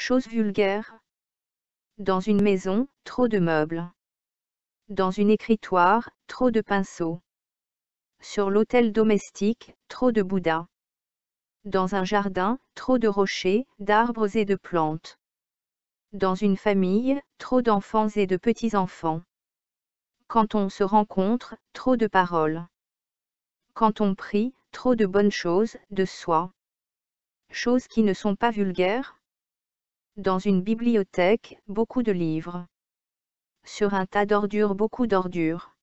Chose vulgaire. Dans une maison, trop de meubles. Dans une écritoire, trop de pinceaux. Sur l'autel domestique, trop de Bouddha. Dans un jardin, trop de rochers, d'arbres et de plantes. Dans une famille, trop d'enfants et de petits-enfants. Quand on se rencontre, trop de paroles. Quand on prie, trop de bonnes choses, de soi. Choses qui ne sont pas vulgaires. Dans une bibliothèque, beaucoup de livres. Sur un tas d'ordures, beaucoup d'ordures.